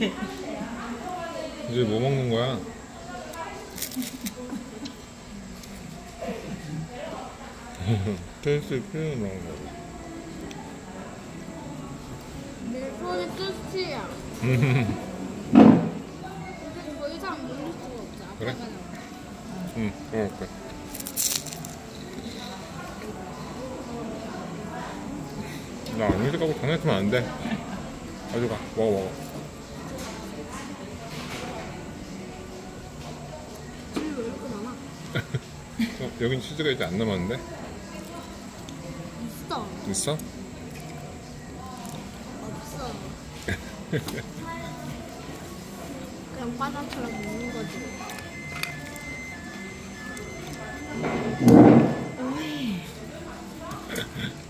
이제 뭐 먹는 거야? 테스트 표현 나온 거. 내 손이 끝이야. 음, 이제 더 이상 물릴 수가 없어. 그래? 아빠가 나와. 응, 먹을게. 나 안녕히 가고 장난치면 안 돼. 가져가, 먹어, 먹어. 여긴 치즈가 이제 안 남았는데? 있어. 있어? 없어. 그냥 바닥처럼 먹는 거지.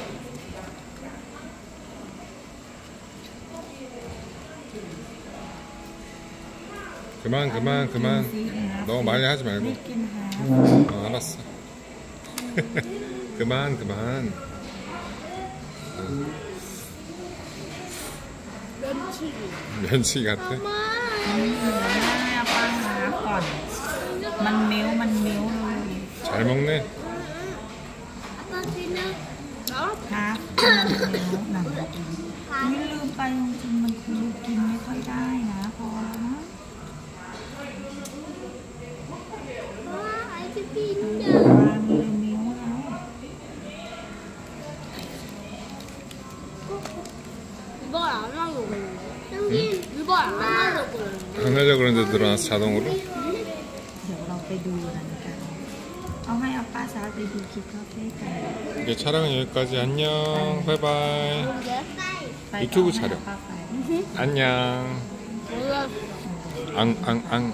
그만, ๆ 그만, ซื้อ 그만. ฮา 너무 많이 하지 ไม่ 말고. กินฮา 어, 알았어. 그만, 그만. 면치기. 면치기 같아. 엄마. มันเหลือหน้าป้าหาก่อน มันมิ้วมันมิ้วเลย 잘 먹네. 아빠 지는 나? ฮามันมิ้วหนังไม่ลืมไปจริงๆมันคือกินไม่ค่อยได้นะ พอแล้วนะ 유발 안 하려고 그러는데. 응? 유발 안 하려고 그러는데. 안 하려고 그러는데 들어와서 자동으로? 이제 촬영은 여기까지. 안녕. 바이바이. 유튜브 촬영. 안녕. 앙앙앙.